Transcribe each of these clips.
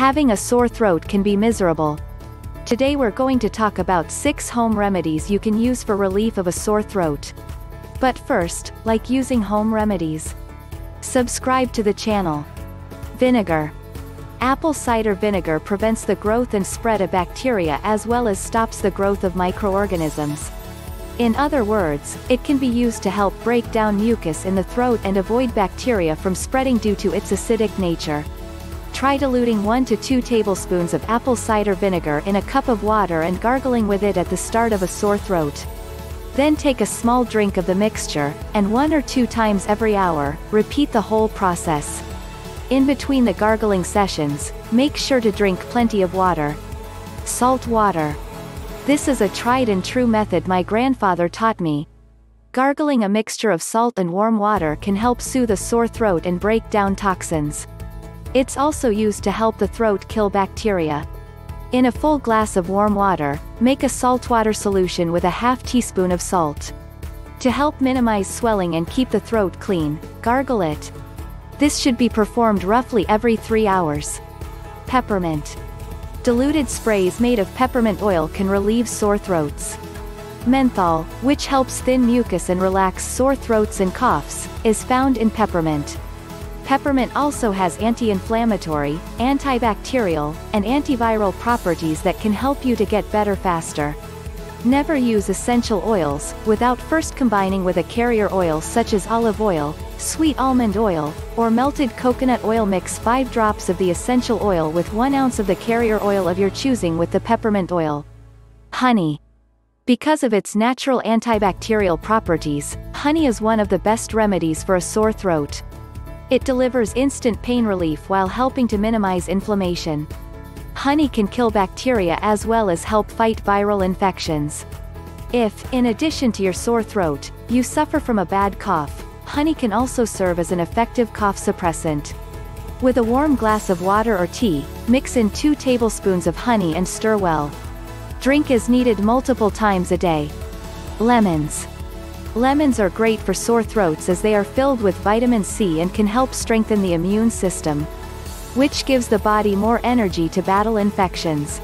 Having a sore throat can be miserable. Today we're going to talk about 6 home remedies you can use for relief of a sore throat. But first, like using home remedies. Subscribe to the channel. Vinegar. Apple cider vinegar prevents the growth and spread of bacteria as well as stops the growth of microorganisms. In other words, it can be used to help break down mucus in the throat and avoid bacteria from spreading due to its acidic nature. Try diluting 1 to 2 tablespoons of apple cider vinegar in a cup of water and gargling with it at the start of a sore throat. Then take a small drink of the mixture, and one or two times every hour, repeat the whole process. In between the gargling sessions, make sure to drink plenty of water. Salt water. This is a tried and true method my grandfather taught me. Gargling a mixture of salt and warm water can help soothe a sore throat and break down toxins. It's also used to help the throat kill bacteria. In a full glass of warm water, make a saltwater solution with a half teaspoon of salt. To help minimize swelling and keep the throat clean, gargle it. This should be performed roughly every 3 hours. Peppermint. Diluted sprays made of peppermint oil can relieve sore throats. Menthol, which helps thin mucus and relax sore throats and coughs, is found in peppermint. Peppermint also has anti-inflammatory, antibacterial, and antiviral properties that can help you to get better faster. Never use essential oils, without first combining with a carrier oil such as olive oil, sweet almond oil, or melted coconut oil mix 5 drops of the essential oil with 1 ounce of the carrier oil of your choosing with the peppermint oil. Honey. Because of its natural antibacterial properties, honey is one of the best remedies for a sore throat. It delivers instant pain relief while helping to minimize inflammation. Honey can kill bacteria as well as help fight viral infections. If, in addition to your sore throat, you suffer from a bad cough, honey can also serve as an effective cough suppressant. With a warm glass of water or tea, mix in 2 tablespoons of honey and stir well. Drink is needed multiple times a day. Lemons. Lemons are great for sore throats as they are filled with vitamin C and can help strengthen the immune system. Which gives the body more energy to battle infections.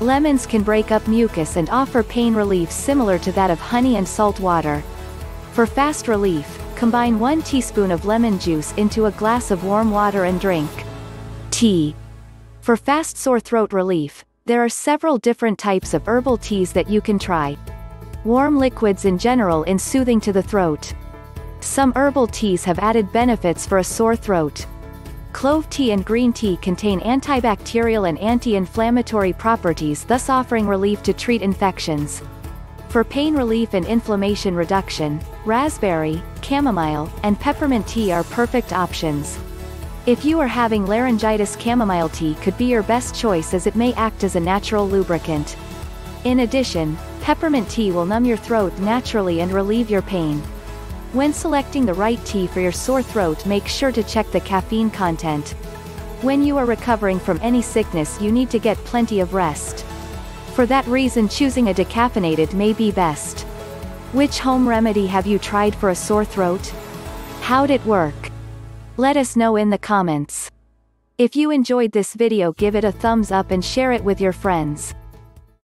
Lemons can break up mucus and offer pain relief similar to that of honey and salt water. For fast relief, combine 1 teaspoon of lemon juice into a glass of warm water and drink. Tea. For fast sore throat relief, there are several different types of herbal teas that you can try. Warm liquids in general in soothing to the throat. Some herbal teas have added benefits for a sore throat. Clove tea and green tea contain antibacterial and anti-inflammatory properties thus offering relief to treat infections. For pain relief and inflammation reduction, raspberry, chamomile, and peppermint tea are perfect options. If you are having laryngitis chamomile tea could be your best choice as it may act as a natural lubricant. In addition, Peppermint tea will numb your throat naturally and relieve your pain. When selecting the right tea for your sore throat make sure to check the caffeine content. When you are recovering from any sickness you need to get plenty of rest. For that reason choosing a decaffeinated may be best. Which home remedy have you tried for a sore throat? How'd it work? Let us know in the comments. If you enjoyed this video give it a thumbs up and share it with your friends.